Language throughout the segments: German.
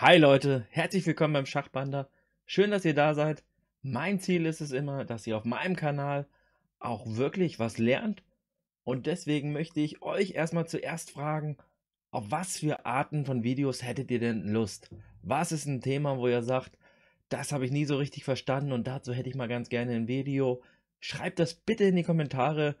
Hi Leute, herzlich willkommen beim Schachbander. Schön, dass ihr da seid. Mein Ziel ist es immer, dass ihr auf meinem Kanal auch wirklich was lernt. Und deswegen möchte ich euch erstmal zuerst fragen, auf was für Arten von Videos hättet ihr denn Lust? Was ist ein Thema, wo ihr sagt, das habe ich nie so richtig verstanden und dazu hätte ich mal ganz gerne ein Video. Schreibt das bitte in die Kommentare,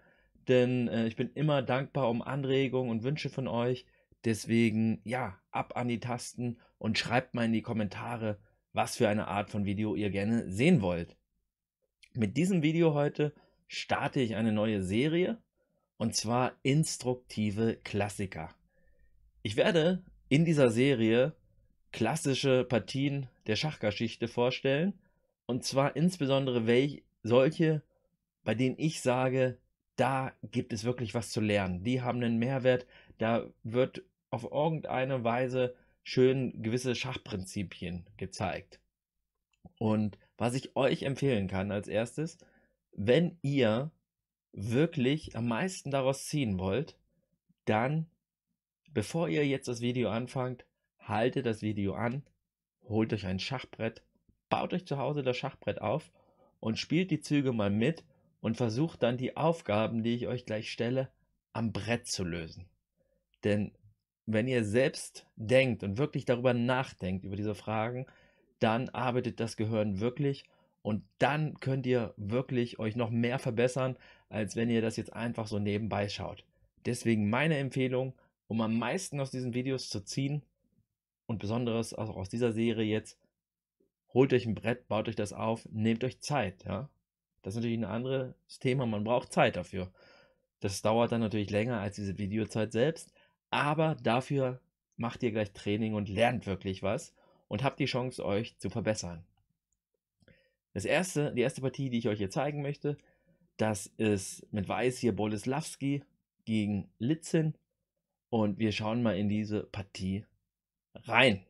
denn äh, ich bin immer dankbar um Anregungen und Wünsche von euch. Deswegen, ja, ab an die Tasten und schreibt mal in die Kommentare, was für eine Art von Video ihr gerne sehen wollt. Mit diesem Video heute starte ich eine neue Serie und zwar instruktive Klassiker. Ich werde in dieser Serie klassische Partien der Schachgeschichte vorstellen und zwar insbesondere welche, solche, bei denen ich sage, da gibt es wirklich was zu lernen. Die haben einen Mehrwert, da wird auf irgendeine Weise schön gewisse Schachprinzipien gezeigt. Und was ich euch empfehlen kann als erstes, wenn ihr wirklich am meisten daraus ziehen wollt, dann, bevor ihr jetzt das Video anfangt, haltet das Video an, holt euch ein Schachbrett, baut euch zu Hause das Schachbrett auf und spielt die Züge mal mit und versucht dann die Aufgaben, die ich euch gleich stelle, am Brett zu lösen. Denn wenn ihr selbst denkt und wirklich darüber nachdenkt, über diese Fragen, dann arbeitet das Gehirn wirklich und dann könnt ihr wirklich euch noch mehr verbessern, als wenn ihr das jetzt einfach so nebenbei schaut. Deswegen meine Empfehlung, um am meisten aus diesen Videos zu ziehen und besonderes auch aus dieser Serie jetzt, holt euch ein Brett, baut euch das auf, nehmt euch Zeit, ja. Das ist natürlich ein anderes Thema, man braucht Zeit dafür. Das dauert dann natürlich länger als diese Videozeit selbst, aber dafür macht ihr gleich Training und lernt wirklich was und habt die Chance, euch zu verbessern. Das erste, die erste Partie, die ich euch hier zeigen möchte, das ist mit Weiß hier Boleslavski gegen Litzin und wir schauen mal in diese Partie rein.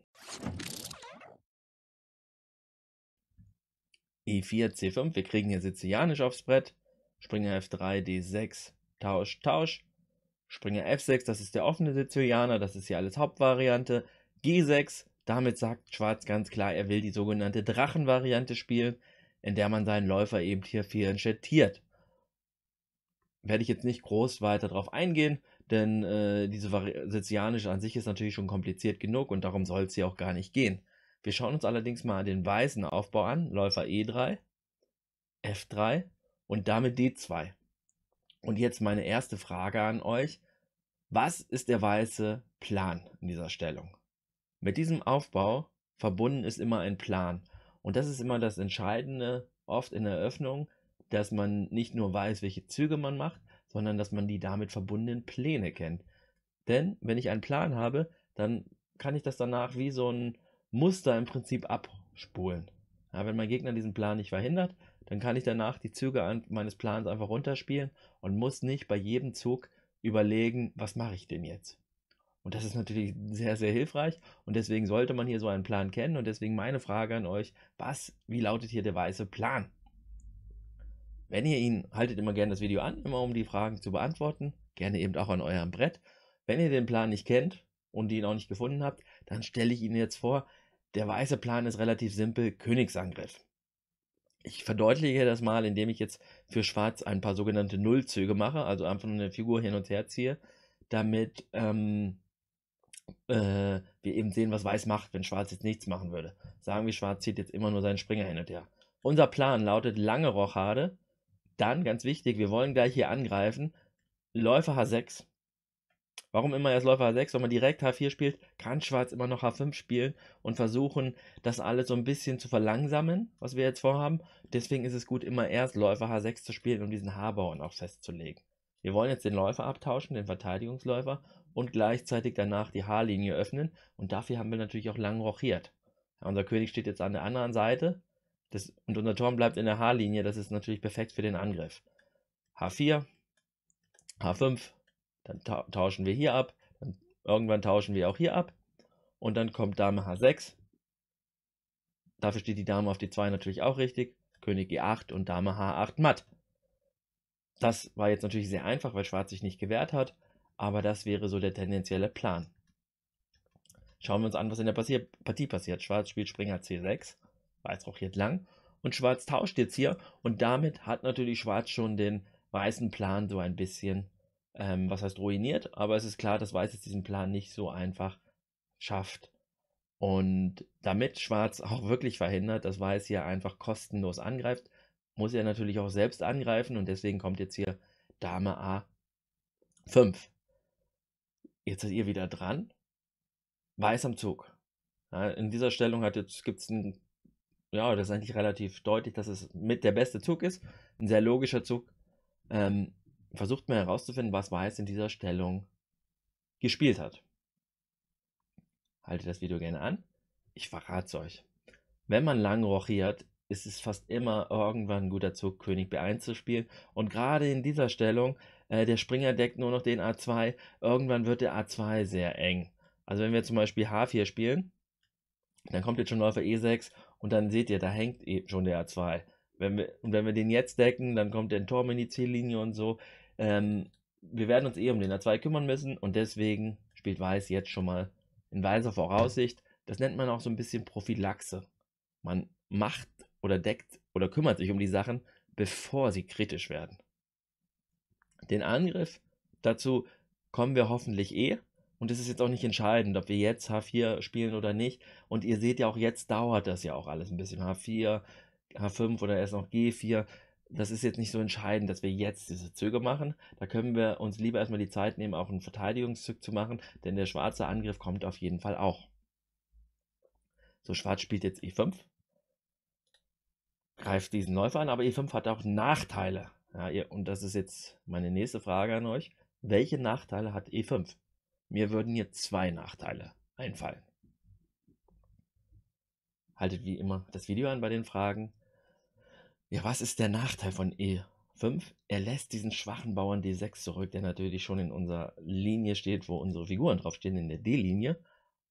E4, C5, wir kriegen hier Sizilianisch aufs Brett, Springer F3, D6, Tausch, Tausch, Springer F6, das ist der offene Sizilianer, das ist hier alles Hauptvariante. G6, damit sagt Schwarz ganz klar, er will die sogenannte Drachenvariante spielen, in der man seinen Läufer eben hier vierenchettiert. Werde ich jetzt nicht groß weiter drauf eingehen, denn äh, diese Sizilianische an sich ist natürlich schon kompliziert genug und darum soll es hier auch gar nicht gehen. Wir schauen uns allerdings mal den weißen Aufbau an, Läufer E3, F3 und damit D2. Und jetzt meine erste Frage an euch. Was ist der weiße Plan in dieser Stellung? Mit diesem Aufbau verbunden ist immer ein Plan. Und das ist immer das Entscheidende, oft in der Eröffnung, dass man nicht nur weiß, welche Züge man macht, sondern dass man die damit verbundenen Pläne kennt. Denn wenn ich einen Plan habe, dann kann ich das danach wie so ein Muster im Prinzip abspulen. Ja, wenn mein Gegner diesen Plan nicht verhindert, dann kann ich danach die Züge meines Plans einfach runterspielen und muss nicht bei jedem Zug überlegen, was mache ich denn jetzt. Und das ist natürlich sehr, sehr hilfreich und deswegen sollte man hier so einen Plan kennen und deswegen meine Frage an euch, was, wie lautet hier der weiße Plan? Wenn ihr ihn, haltet immer gerne das Video an, immer um die Fragen zu beantworten, gerne eben auch an eurem Brett. Wenn ihr den Plan nicht kennt und ihn auch nicht gefunden habt, dann stelle ich Ihnen jetzt vor, der weiße Plan ist relativ simpel, Königsangriff. Ich verdeutliche das mal, indem ich jetzt für Schwarz ein paar sogenannte Nullzüge mache, also einfach nur eine Figur hin und her ziehe, damit ähm, äh, wir eben sehen, was Weiß macht, wenn Schwarz jetzt nichts machen würde. Sagen wir, Schwarz zieht jetzt immer nur seinen Springer hin und her. Unser Plan lautet lange Rochade, dann, ganz wichtig, wir wollen gleich hier angreifen, Läufer H6. Warum immer erst Läufer H6? Wenn man direkt H4 spielt, kann Schwarz immer noch H5 spielen und versuchen, das alles so ein bisschen zu verlangsamen, was wir jetzt vorhaben. Deswegen ist es gut, immer erst Läufer H6 zu spielen, um diesen H-Bauern auch festzulegen. Wir wollen jetzt den Läufer abtauschen, den Verteidigungsläufer, und gleichzeitig danach die H-Linie öffnen. Und dafür haben wir natürlich auch lang rochiert. Ja, unser König steht jetzt an der anderen Seite das, und unser Turm bleibt in der H-Linie. Das ist natürlich perfekt für den Angriff. H4, H5, dann ta tauschen wir hier ab, dann irgendwann tauschen wir auch hier ab und dann kommt Dame H6. Dafür steht die Dame auf D2 natürlich auch richtig. König E8 und Dame H8 matt. Das war jetzt natürlich sehr einfach, weil Schwarz sich nicht gewehrt hat, aber das wäre so der tendenzielle Plan. Schauen wir uns an, was in der Partie passiert. Schwarz spielt Springer C6, Weiß rochiert lang und Schwarz tauscht jetzt hier und damit hat natürlich Schwarz schon den weißen Plan so ein bisschen, ähm, was heißt ruiniert, aber es ist klar, dass Weiß jetzt diesen Plan nicht so einfach schafft. Und damit Schwarz auch wirklich verhindert, dass Weiß hier einfach kostenlos angreift, muss er natürlich auch selbst angreifen und deswegen kommt jetzt hier Dame A5. Jetzt seid ihr wieder dran. Weiß am Zug. Ja, in dieser Stellung gibt es ein, ja, das ist eigentlich relativ deutlich, dass es mit der beste Zug ist. Ein sehr logischer Zug. Ähm, versucht mal herauszufinden, was Weiß in dieser Stellung gespielt hat. Haltet das Video gerne an. Ich verrate es euch. Wenn man lang rochiert, ist es fast immer irgendwann ein guter Zug, König B1 zu spielen. Und gerade in dieser Stellung, äh, der Springer deckt nur noch den A2. Irgendwann wird der A2 sehr eng. Also wenn wir zum Beispiel H4 spielen, dann kommt jetzt schon Läufer E6 und dann seht ihr, da hängt eben schon der A2. Wenn wir, und wenn wir den jetzt decken, dann kommt der Turm in die Ziellinie und so. Ähm, wir werden uns eh um den A2 kümmern müssen und deswegen spielt Weiß jetzt schon mal in weiser Voraussicht. Das nennt man auch so ein bisschen Prophylaxe. Man macht oder deckt oder kümmert sich um die Sachen, bevor sie kritisch werden. Den Angriff dazu kommen wir hoffentlich eh. Und es ist jetzt auch nicht entscheidend, ob wir jetzt H4 spielen oder nicht. Und ihr seht ja auch, jetzt dauert das ja auch alles ein bisschen. H4, H5 oder erst noch G4. Das ist jetzt nicht so entscheidend, dass wir jetzt diese Züge machen. Da können wir uns lieber erstmal die Zeit nehmen, auch einen Verteidigungszug zu machen, denn der schwarze Angriff kommt auf jeden Fall auch. So, Schwarz spielt jetzt E5 greift diesen Läufer an, aber E5 hat auch Nachteile. Ja, ihr, und das ist jetzt meine nächste Frage an euch. Welche Nachteile hat E5? Mir würden hier zwei Nachteile einfallen. Haltet wie immer das Video an bei den Fragen. Ja, was ist der Nachteil von E5? Er lässt diesen schwachen Bauern D6 zurück, der natürlich schon in unserer Linie steht, wo unsere Figuren draufstehen, in der D-Linie.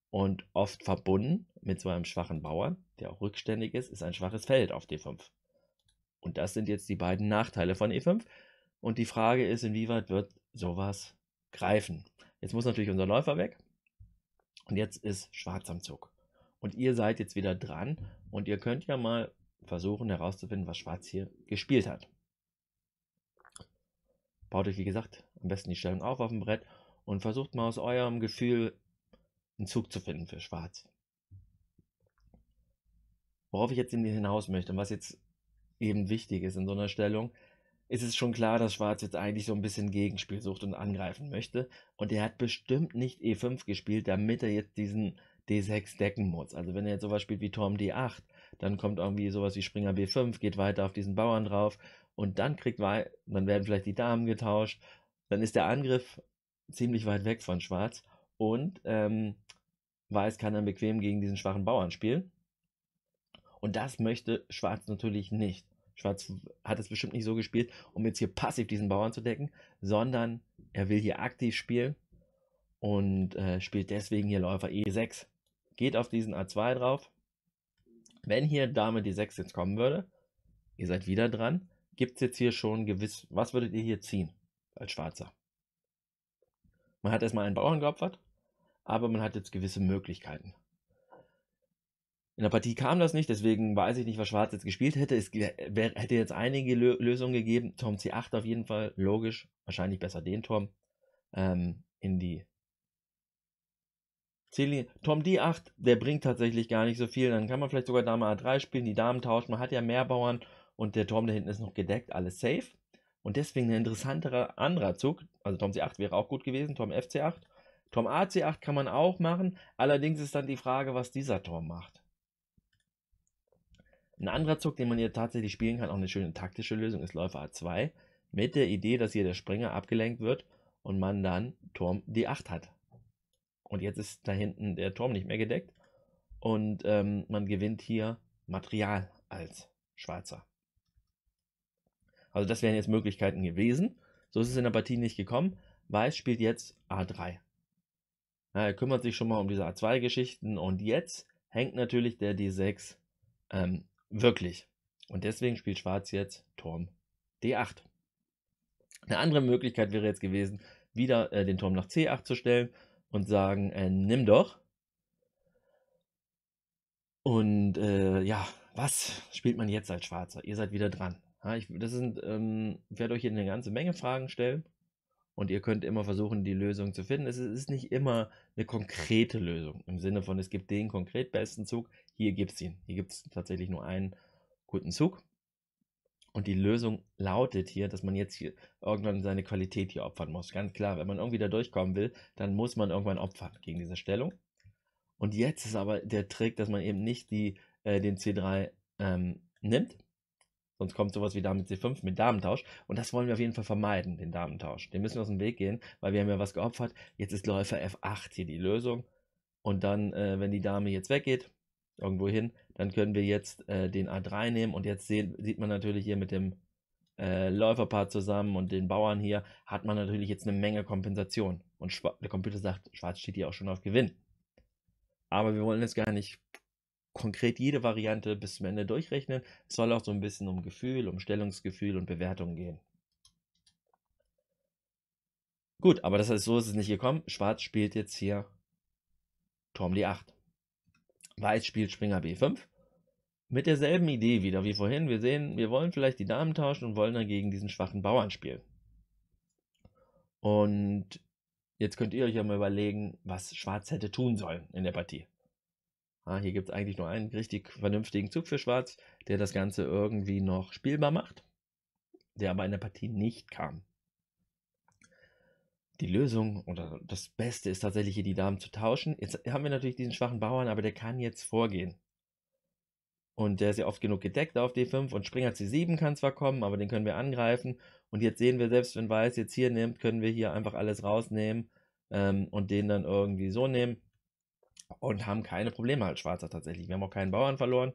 Und oft verbunden mit so einem schwachen Bauern, der auch rückständig ist, ist ein schwaches Feld auf D5. Und das sind jetzt die beiden Nachteile von E5. Und die Frage ist, inwieweit wird sowas greifen? Jetzt muss natürlich unser Läufer weg. Und jetzt ist Schwarz am Zug. Und ihr seid jetzt wieder dran. Und ihr könnt ja mal versuchen herauszufinden, was Schwarz hier gespielt hat. Baut euch, wie gesagt, am besten die Stellung auf auf dem Brett und versucht mal aus eurem Gefühl einen Zug zu finden für Schwarz. Worauf ich jetzt hinaus möchte und was jetzt eben wichtig ist in so einer Stellung, ist es schon klar, dass Schwarz jetzt eigentlich so ein bisschen Gegenspiel sucht und angreifen möchte. Und er hat bestimmt nicht E5 gespielt, damit er jetzt diesen D6 decken muss. Also wenn er jetzt sowas spielt wie Turm D8, dann kommt irgendwie sowas wie Springer B5, geht weiter auf diesen Bauern drauf und dann kriegt dann werden vielleicht die Damen getauscht. Dann ist der Angriff ziemlich weit weg von Schwarz und ähm, Weiß kann dann bequem gegen diesen schwachen Bauern spielen. Und das möchte Schwarz natürlich nicht. Schwarz hat es bestimmt nicht so gespielt, um jetzt hier passiv diesen Bauern zu decken, sondern er will hier aktiv spielen und äh, spielt deswegen hier Läufer E6. Geht auf diesen A2 drauf. Wenn hier Dame D6 jetzt kommen würde, ihr seid wieder dran, gibt es jetzt hier schon gewiss, was würdet ihr hier ziehen als Schwarzer? Man hat erstmal einen Bauern geopfert, aber man hat jetzt gewisse Möglichkeiten. In der Partie kam das nicht, deswegen weiß ich nicht, was Schwarz jetzt gespielt hätte. Es hätte jetzt einige Lösungen gegeben. Turm C8 auf jeden Fall, logisch. Wahrscheinlich besser den Turm ähm, in die Ziellinie. Turm D8, der bringt tatsächlich gar nicht so viel. Dann kann man vielleicht sogar Dame A3 spielen, die Damen tauschen. Man hat ja mehr Bauern und der Turm da hinten ist noch gedeckt, alles safe. Und deswegen ein interessanterer anderer Zug. Also Turm C8 wäre auch gut gewesen, Turm FC8. Turm AC8 kann man auch machen. Allerdings ist dann die Frage, was dieser Turm macht. Ein anderer Zug, den man hier tatsächlich spielen kann, auch eine schöne taktische Lösung, ist Läufer A2. Mit der Idee, dass hier der Springer abgelenkt wird und man dann Turm D8 hat. Und jetzt ist da hinten der Turm nicht mehr gedeckt. Und ähm, man gewinnt hier Material als Schwarzer. Also das wären jetzt Möglichkeiten gewesen. So ist es in der Partie nicht gekommen. Weiß spielt jetzt A3. Ja, er kümmert sich schon mal um diese A2-Geschichten und jetzt hängt natürlich der D6 ähm, Wirklich. Und deswegen spielt Schwarz jetzt Turm D8. Eine andere Möglichkeit wäre jetzt gewesen, wieder äh, den Turm nach C8 zu stellen und sagen, äh, nimm doch. Und äh, ja, was spielt man jetzt als Schwarzer? Ihr seid wieder dran. Ja, ich das sind, ähm, werde euch hier eine ganze Menge Fragen stellen und ihr könnt immer versuchen, die Lösung zu finden. Es ist nicht immer eine konkrete Lösung im Sinne von, es gibt den konkret besten Zug. Hier gibt es ihn. Hier gibt es tatsächlich nur einen guten Zug. Und die Lösung lautet hier, dass man jetzt hier irgendwann seine Qualität hier opfern muss. Ganz klar, wenn man irgendwie da durchkommen will, dann muss man irgendwann opfern gegen diese Stellung. Und jetzt ist aber der Trick, dass man eben nicht die, äh, den C3 ähm, nimmt, Sonst kommt sowas wie Dame C5 mit Damentausch. Und das wollen wir auf jeden Fall vermeiden, den Damentausch. Den müssen wir aus dem Weg gehen, weil wir haben ja was geopfert. Jetzt ist Läufer F8 hier die Lösung. Und dann, äh, wenn die Dame jetzt weggeht, irgendwo hin, dann können wir jetzt äh, den A3 nehmen. Und jetzt sehen, sieht man natürlich hier mit dem äh, Läuferpaar zusammen und den Bauern hier, hat man natürlich jetzt eine Menge Kompensation. Und der Computer sagt, Schwarz steht hier auch schon auf Gewinn. Aber wir wollen jetzt gar nicht konkret jede Variante bis zum Ende durchrechnen. Es soll auch so ein bisschen um Gefühl, um Stellungsgefühl und Bewertung gehen. Gut, aber das heißt, so ist es nicht gekommen. Schwarz spielt jetzt hier Turm D8. Weiß spielt Springer B5. Mit derselben Idee wieder wie vorhin. Wir sehen, wir wollen vielleicht die Damen tauschen und wollen dann gegen diesen schwachen Bauern spielen. Und jetzt könnt ihr euch ja mal überlegen, was Schwarz hätte tun sollen in der Partie. Ah, hier gibt es eigentlich nur einen richtig vernünftigen Zug für Schwarz, der das Ganze irgendwie noch spielbar macht, der aber in der Partie nicht kam. Die Lösung oder das Beste ist tatsächlich hier die Damen zu tauschen. Jetzt haben wir natürlich diesen schwachen Bauern, aber der kann jetzt vorgehen. Und der ist ja oft genug gedeckt auf D5 und Springer C7 kann zwar kommen, aber den können wir angreifen. Und jetzt sehen wir, selbst wenn Weiß jetzt hier nimmt, können wir hier einfach alles rausnehmen ähm, und den dann irgendwie so nehmen und haben keine Probleme als Schwarzer tatsächlich. Wir haben auch keinen Bauern verloren.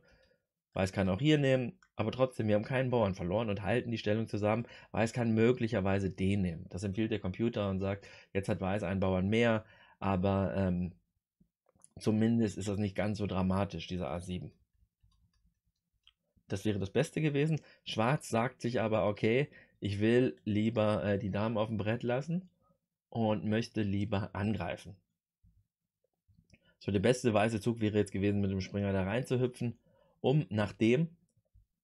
Weiß kann auch hier nehmen, aber trotzdem, wir haben keinen Bauern verloren und halten die Stellung zusammen. Weiß kann möglicherweise den nehmen. Das empfiehlt der Computer und sagt, jetzt hat Weiß einen Bauern mehr, aber ähm, zumindest ist das nicht ganz so dramatisch, dieser A7. Das wäre das Beste gewesen. Schwarz sagt sich aber, okay, ich will lieber äh, die Damen auf dem Brett lassen und möchte lieber angreifen. So, der beste weiße Zug wäre jetzt gewesen, mit dem Springer da rein zu hüpfen, um nachdem,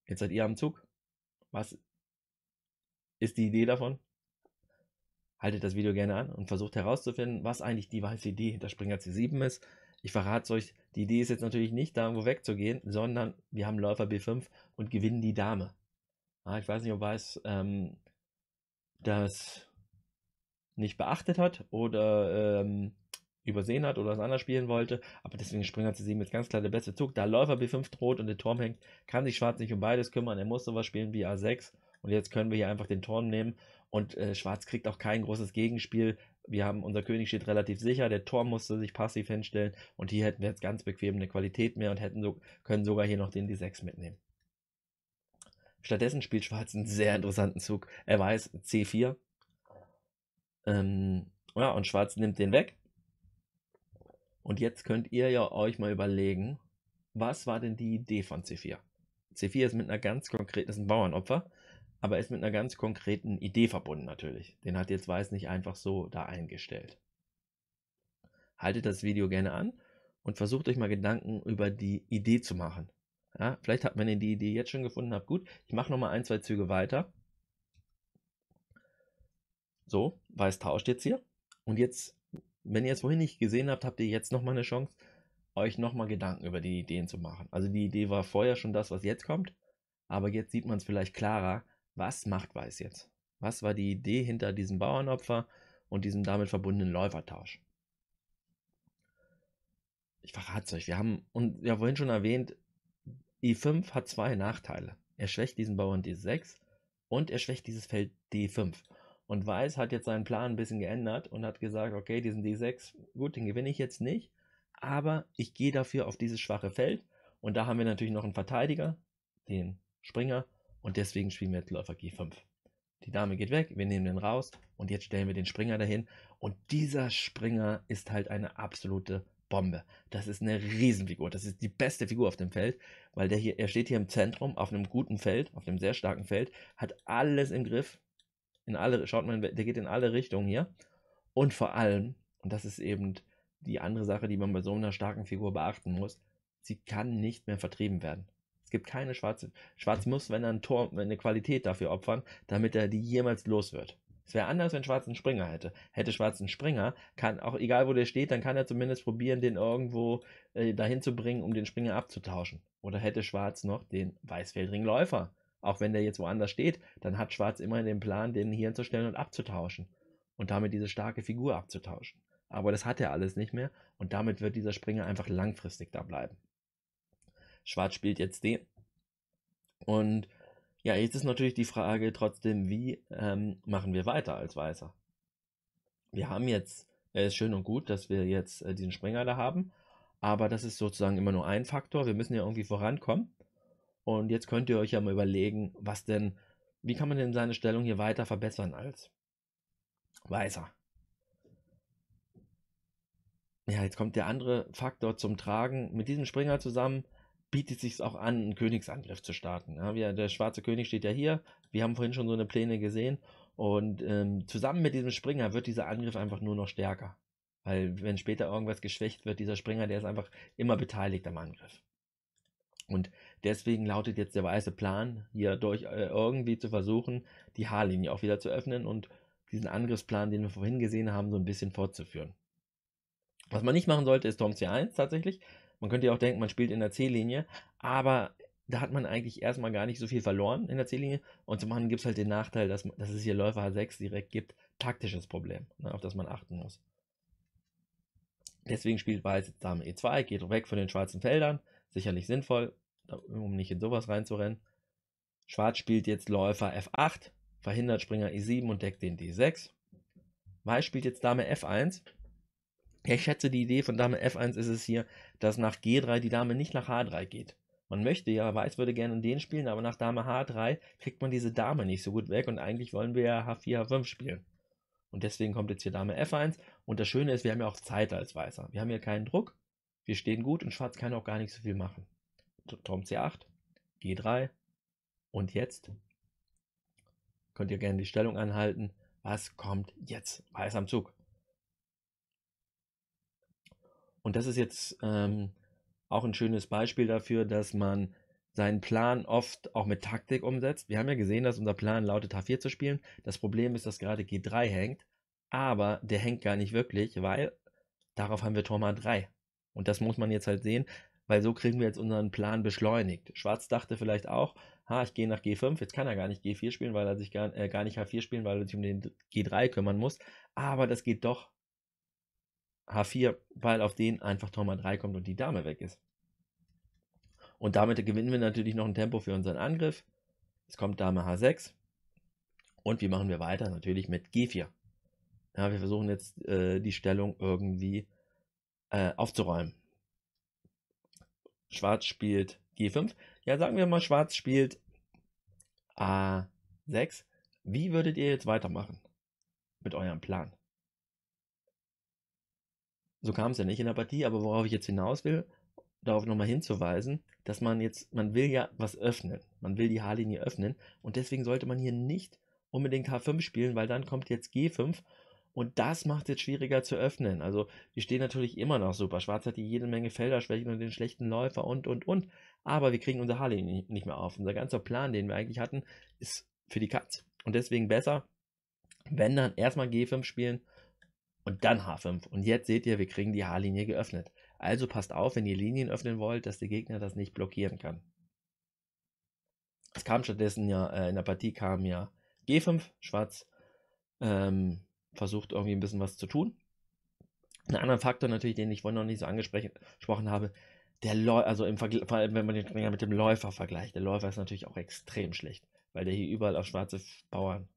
jetzt seid ihr am Zug, was ist die Idee davon? Haltet das Video gerne an und versucht herauszufinden, was eigentlich die weiße Idee hinter Springer C7 ist. Ich verrate es euch, die Idee ist jetzt natürlich nicht, da irgendwo wegzugehen, sondern wir haben Läufer B5 und gewinnen die Dame. Ja, ich weiß nicht, ob Weiß ähm, das nicht beachtet hat oder ähm, übersehen hat oder was anders spielen wollte. Aber deswegen Springer C7 ist ganz klar der beste Zug. Da Läufer B5 droht und der Turm hängt, kann sich Schwarz nicht um beides kümmern. Er muss sowas spielen wie A6. Und jetzt können wir hier einfach den Turm nehmen. Und äh, Schwarz kriegt auch kein großes Gegenspiel. Wir haben, unser König steht relativ sicher. Der Turm musste sich passiv hinstellen. Und hier hätten wir jetzt ganz bequem eine Qualität mehr und hätten so, können sogar hier noch den D6 mitnehmen. Stattdessen spielt Schwarz einen sehr interessanten Zug. Er weiß C4. Ähm, ja, und Schwarz nimmt den weg. Und jetzt könnt ihr ja euch mal überlegen, was war denn die Idee von C4? C4 ist mit einer ganz konkreten, ist ein Bauernopfer, aber ist mit einer ganz konkreten Idee verbunden natürlich. Den hat jetzt Weiß nicht einfach so da eingestellt. Haltet das Video gerne an und versucht euch mal Gedanken über die Idee zu machen. Ja, vielleicht wenn ihr die Idee jetzt schon gefunden habt, gut. Ich mache nochmal ein, zwei Züge weiter. So, Weiß tauscht jetzt hier. Und jetzt wenn ihr es vorhin nicht gesehen habt, habt ihr jetzt nochmal eine Chance, euch nochmal Gedanken über die Ideen zu machen. Also die Idee war vorher schon das, was jetzt kommt, aber jetzt sieht man es vielleicht klarer, was macht Weiß jetzt? Was war die Idee hinter diesem Bauernopfer und diesem damit verbundenen Läufertausch? Ich verrate es euch, wir haben, und ja vorhin schon erwähnt, I5 hat zwei Nachteile. Er schwächt diesen Bauern D6 und er schwächt dieses Feld D5. Und Weiß hat jetzt seinen Plan ein bisschen geändert und hat gesagt, okay, diesen D6, gut, den gewinne ich jetzt nicht, aber ich gehe dafür auf dieses schwache Feld. Und da haben wir natürlich noch einen Verteidiger, den Springer, und deswegen spielen wir jetzt Läufer G5. Die Dame geht weg, wir nehmen den raus und jetzt stellen wir den Springer dahin. Und dieser Springer ist halt eine absolute Bombe. Das ist eine Riesenfigur. Das ist die beste Figur auf dem Feld, weil der hier, er steht hier im Zentrum auf einem guten Feld, auf einem sehr starken Feld, hat alles im Griff, in alle, schaut mal, der geht in alle Richtungen hier. Und vor allem, und das ist eben die andere Sache, die man bei so einer starken Figur beachten muss, sie kann nicht mehr vertrieben werden. Es gibt keine schwarze. Schwarz muss, wenn er ein Tor, eine Qualität dafür opfern, damit er die jemals los wird. Es wäre anders, wenn Schwarz einen Springer hätte. Hätte Schwarz einen Springer, kann auch egal wo der steht, dann kann er zumindest probieren, den irgendwo äh, dahin zu bringen, um den Springer abzutauschen. Oder hätte Schwarz noch den Weißfeldringläufer. Auch wenn der jetzt woanders steht, dann hat Schwarz immer den Plan, den hier hinzustellen und abzutauschen. Und damit diese starke Figur abzutauschen. Aber das hat er alles nicht mehr und damit wird dieser Springer einfach langfristig da bleiben. Schwarz spielt jetzt den. Und ja, jetzt ist natürlich die Frage trotzdem, wie ähm, machen wir weiter als Weißer? Wir haben jetzt, es ist schön und gut, dass wir jetzt äh, diesen Springer da haben, aber das ist sozusagen immer nur ein Faktor. Wir müssen ja irgendwie vorankommen. Und jetzt könnt ihr euch ja mal überlegen, was denn, wie kann man denn seine Stellung hier weiter verbessern als Weißer? Ja, jetzt kommt der andere Faktor zum Tragen. Mit diesem Springer zusammen bietet es sich auch an, einen Königsangriff zu starten. Ja, wir, der schwarze König steht ja hier. Wir haben vorhin schon so eine Pläne gesehen. Und ähm, zusammen mit diesem Springer wird dieser Angriff einfach nur noch stärker. Weil wenn später irgendwas geschwächt wird, dieser Springer, der ist einfach immer beteiligt am Angriff. Und deswegen lautet jetzt der weiße Plan, hier durch äh, irgendwie zu versuchen, die Haarlinie auch wieder zu öffnen und diesen Angriffsplan, den wir vorhin gesehen haben, so ein bisschen fortzuführen. Was man nicht machen sollte, ist Turm C1 tatsächlich, man könnte ja auch denken, man spielt in der C-Linie, aber da hat man eigentlich erstmal gar nicht so viel verloren in der C-Linie. Und zum anderen gibt es halt den Nachteil, dass, dass es hier Läufer H6 direkt gibt. Taktisches Problem, ne, auf das man achten muss. Deswegen spielt Weiß jetzt Dame E2, geht weg von den schwarzen Feldern. Sicherlich sinnvoll, um nicht in sowas reinzurennen. Schwarz spielt jetzt Läufer F8, verhindert Springer E7 und deckt den D6. Weiß spielt jetzt Dame F1, ja, ich schätze, die Idee von Dame F1 ist es hier, dass nach G3 die Dame nicht nach H3 geht. Man möchte ja, Weiß würde gerne den spielen, aber nach Dame H3 kriegt man diese Dame nicht so gut weg und eigentlich wollen wir ja H4, H5 spielen. Und deswegen kommt jetzt hier Dame F1 und das Schöne ist, wir haben ja auch Zeit als Weißer. Wir haben hier keinen Druck, wir stehen gut und Schwarz kann auch gar nicht so viel machen. Turm C8, G3 und jetzt könnt ihr gerne die Stellung anhalten. Was kommt jetzt? Weiß am Zug. Und das ist jetzt ähm, auch ein schönes Beispiel dafür, dass man seinen Plan oft auch mit Taktik umsetzt. Wir haben ja gesehen, dass unser Plan lautet, H4 zu spielen. Das Problem ist, dass gerade G3 hängt, aber der hängt gar nicht wirklich, weil darauf haben wir Turm A3. Und das muss man jetzt halt sehen, weil so kriegen wir jetzt unseren Plan beschleunigt. Schwarz dachte vielleicht auch, ha, ich gehe nach G5, jetzt kann er gar nicht G4 spielen, weil er sich gar, äh, gar nicht H4 spielen, weil er sich um den G3 kümmern muss. Aber das geht doch H4, weil auf den einfach Turm A3 kommt und die Dame weg ist. Und damit gewinnen wir natürlich noch ein Tempo für unseren Angriff. Es kommt Dame H6. Und wie machen wir weiter? Natürlich mit G4. Ja, wir versuchen jetzt äh, die Stellung irgendwie äh, aufzuräumen. Schwarz spielt G5. Ja, sagen wir mal, Schwarz spielt A6. Wie würdet ihr jetzt weitermachen mit eurem Plan? so kam es ja nicht in der Partie, aber worauf ich jetzt hinaus will, darauf nochmal hinzuweisen, dass man jetzt, man will ja was öffnen. Man will die H-Linie öffnen und deswegen sollte man hier nicht unbedingt H5 spielen, weil dann kommt jetzt G5 und das macht es jetzt schwieriger zu öffnen. Also wir stehen natürlich immer noch super. Schwarz hat hier jede Menge Felderschwächen und den schlechten Läufer und, und, und. Aber wir kriegen unsere H-Linie nicht mehr auf. Unser ganzer Plan, den wir eigentlich hatten, ist für die Katz. Und deswegen besser, wenn dann erstmal G5 spielen und dann H5. Und jetzt seht ihr, wir kriegen die H-Linie geöffnet. Also passt auf, wenn ihr Linien öffnen wollt, dass der Gegner das nicht blockieren kann. Es kam stattdessen ja, äh, in der Partie kam ja G5, Schwarz ähm, versucht irgendwie ein bisschen was zu tun. Ein anderer Faktor natürlich, den ich vorhin noch nicht so angesprochen habe, der Läu also im vor allem wenn man den Springer mit dem Läufer vergleicht, der Läufer ist natürlich auch extrem schlecht, weil der hier überall auf schwarze Bauern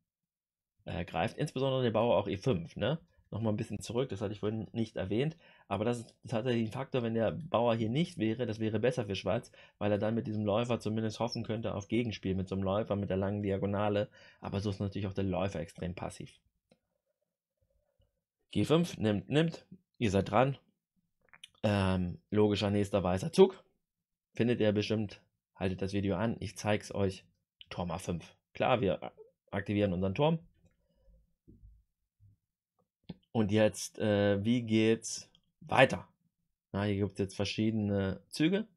äh, greift, insbesondere der Bauer auch E5, ne? nochmal ein bisschen zurück, das hatte ich vorhin nicht erwähnt, aber das ist tatsächlich ein Faktor, wenn der Bauer hier nicht wäre, das wäre besser für Schwarz, weil er dann mit diesem Läufer zumindest hoffen könnte auf Gegenspiel mit so einem Läufer mit der langen Diagonale, aber so ist natürlich auch der Läufer extrem passiv. G5 nimmt, nimmt, ihr seid dran. Ähm, logischer nächster weißer Zug. Findet ihr bestimmt, haltet das Video an, ich zeige es euch. Turm A5. Klar, wir aktivieren unseren Turm. Und jetzt, äh, wie geht's weiter? Na, hier gibt es jetzt verschiedene Züge.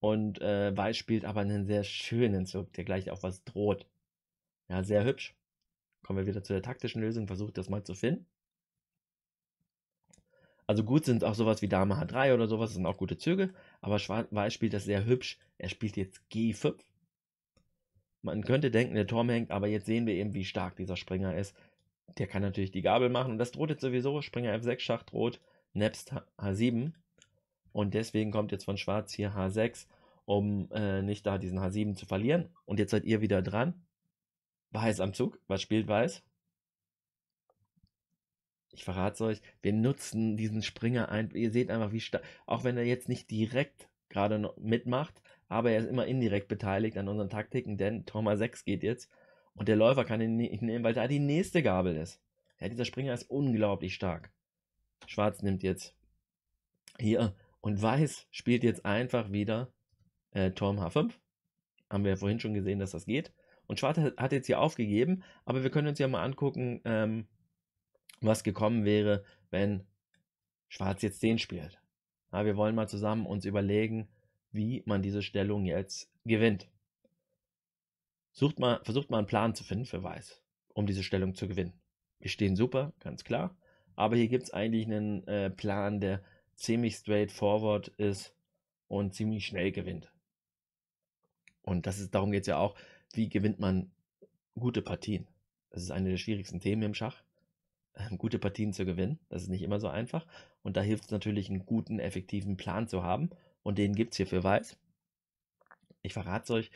Und äh, Weiß spielt aber einen sehr schönen Zug, der gleich auch was droht. Ja, sehr hübsch. Kommen wir wieder zu der taktischen Lösung, versucht das mal zu finden. Also gut sind auch sowas wie Dame H3 oder sowas, das sind auch gute Züge, aber Weiß spielt das sehr hübsch. Er spielt jetzt G5. Man könnte denken, der Turm hängt, aber jetzt sehen wir eben, wie stark dieser Springer ist. Der kann natürlich die Gabel machen und das droht jetzt sowieso. Springer F6 Schach droht, Nebst H7. Und deswegen kommt jetzt von Schwarz hier H6, um äh, nicht da diesen H7 zu verlieren. Und jetzt seid ihr wieder dran. Weiß am Zug. Was spielt Weiß? Ich verrate es euch. Wir nutzen diesen Springer ein. Ihr seht einfach, wie stark. Auch wenn er jetzt nicht direkt gerade mitmacht, aber er ist immer indirekt beteiligt an unseren Taktiken, denn Turm 6 geht jetzt. Und der Läufer kann ihn nicht nehmen, weil da die nächste Gabel ist. Ja, dieser Springer ist unglaublich stark. Schwarz nimmt jetzt hier und Weiß spielt jetzt einfach wieder äh, Turm H5. Haben wir ja vorhin schon gesehen, dass das geht. Und Schwarz hat jetzt hier aufgegeben, aber wir können uns ja mal angucken, ähm, was gekommen wäre, wenn Schwarz jetzt den spielt. Ja, wir wollen mal zusammen uns überlegen, wie man diese Stellung jetzt gewinnt. Sucht mal, versucht mal einen Plan zu finden für Weiß, um diese Stellung zu gewinnen. Wir stehen super, ganz klar. Aber hier gibt es eigentlich einen äh, Plan, der ziemlich straightforward ist und ziemlich schnell gewinnt. Und das ist, darum geht es ja auch, wie gewinnt man gute Partien. Das ist eine der schwierigsten Themen im Schach, gute Partien zu gewinnen. Das ist nicht immer so einfach. Und da hilft es natürlich, einen guten, effektiven Plan zu haben. Und den gibt es hier für Weiß. Ich verrate es euch,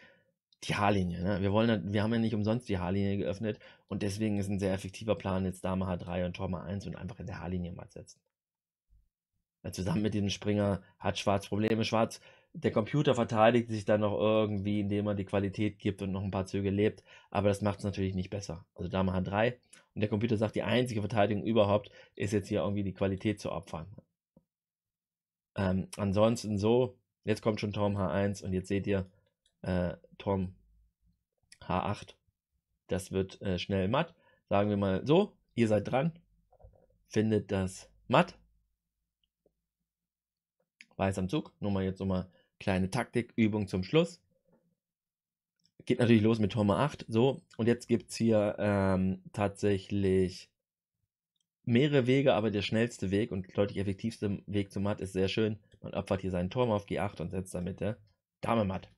die H-Linie. Ne? Wir, wir haben ja nicht umsonst die H-Linie geöffnet. Und deswegen ist ein sehr effektiver Plan jetzt Dame H3 und Turm H1 und einfach in der H-Linie mal setzen zusammen mit diesem Springer hat Schwarz Probleme. Schwarz, der Computer verteidigt sich dann noch irgendwie, indem er die Qualität gibt und noch ein paar Züge lebt, aber das macht es natürlich nicht besser. Also Dame H3 und der Computer sagt, die einzige Verteidigung überhaupt ist jetzt hier irgendwie die Qualität zu opfern. Ähm, ansonsten so, jetzt kommt schon Turm H1 und jetzt seht ihr äh, Turm H8. Das wird äh, schnell matt. Sagen wir mal so, ihr seid dran, findet das matt Weiß am Zug. Nur mal jetzt nochmal kleine Taktikübung zum Schluss. Geht natürlich los mit Turm 8. So, und jetzt gibt es hier ähm, tatsächlich mehrere Wege, aber der schnellste Weg und deutlich effektivste Weg zum Matt ist sehr schön. Man opfert hier seinen Turm auf G8 und setzt damit der Dame Matt.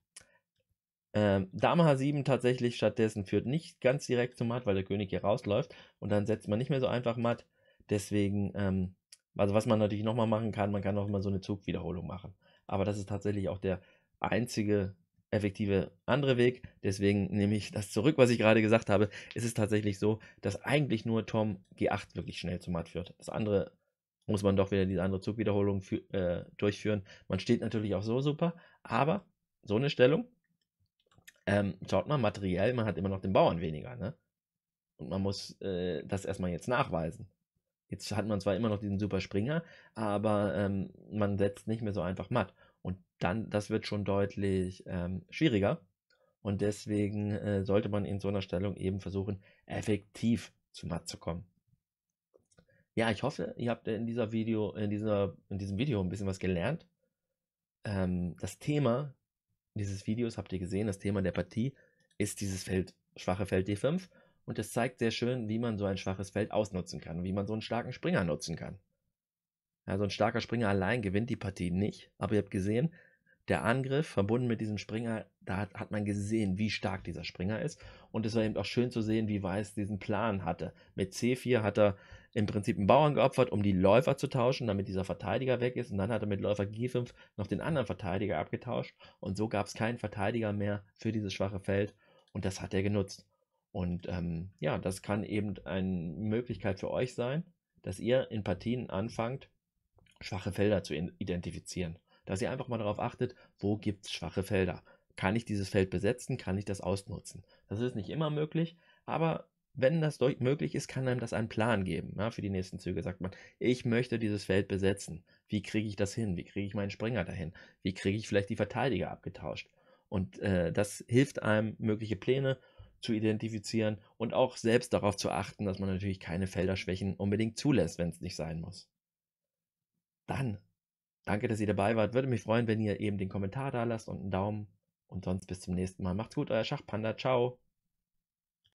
Ähm, Dame H7 tatsächlich stattdessen führt nicht ganz direkt zum Matt, weil der König hier rausläuft und dann setzt man nicht mehr so einfach Matt. Deswegen ähm, also was man natürlich nochmal machen kann, man kann auch immer so eine Zugwiederholung machen. Aber das ist tatsächlich auch der einzige effektive andere Weg. Deswegen nehme ich das zurück, was ich gerade gesagt habe. Es ist tatsächlich so, dass eigentlich nur Tom G8 wirklich schnell zum Matt führt. Das andere muss man doch wieder diese andere Zugwiederholung für, äh, durchführen. Man steht natürlich auch so super, aber so eine Stellung, ähm, schaut mal, materiell, man hat immer noch den Bauern weniger, ne? Und man muss äh, das erstmal jetzt nachweisen. Jetzt hat man zwar immer noch diesen super Springer, aber ähm, man setzt nicht mehr so einfach matt. Und dann, das wird schon deutlich ähm, schwieriger. Und deswegen äh, sollte man in so einer Stellung eben versuchen, effektiv zu matt zu kommen. Ja, ich hoffe, ihr habt in dieser Video, in dieser, in diesem Video ein bisschen was gelernt. Ähm, das Thema dieses Videos habt ihr gesehen, das Thema der Partie ist dieses Feld, schwache Feld D5 und es zeigt sehr schön, wie man so ein schwaches Feld ausnutzen kann, wie man so einen starken Springer nutzen kann. Ja, so ein starker Springer allein gewinnt die Partie nicht, aber ihr habt gesehen, der Angriff verbunden mit diesem Springer, da hat, hat, man gesehen, wie stark dieser Springer ist. Und es war eben auch schön zu sehen, wie Weiß diesen Plan hatte. Mit C4 hat er im Prinzip einen Bauern geopfert, um die Läufer zu tauschen, damit dieser Verteidiger weg ist. Und dann hat er mit Läufer G5 noch den anderen Verteidiger abgetauscht. Und so gab es keinen Verteidiger mehr für dieses schwache Feld. Und das hat er genutzt. Und ähm, ja, das kann eben eine Möglichkeit für euch sein, dass ihr in Partien anfangt, schwache Felder zu identifizieren. Dass ihr einfach mal darauf achtet, wo gibt es schwache Felder. Kann ich dieses Feld besetzen? Kann ich das ausnutzen? Das ist nicht immer möglich, aber wenn das möglich ist, kann einem das einen Plan geben. Ja, für die nächsten Züge sagt man, ich möchte dieses Feld besetzen. Wie kriege ich das hin? Wie kriege ich meinen Springer dahin? Wie kriege ich vielleicht die Verteidiger abgetauscht? Und äh, das hilft einem, mögliche Pläne zu identifizieren und auch selbst darauf zu achten, dass man natürlich keine Felderschwächen unbedingt zulässt, wenn es nicht sein muss. Dann Danke, dass ihr dabei wart. Würde mich freuen, wenn ihr eben den Kommentar da lasst und einen Daumen. Und sonst bis zum nächsten Mal. Macht's gut, euer Schachpanda. Ciao.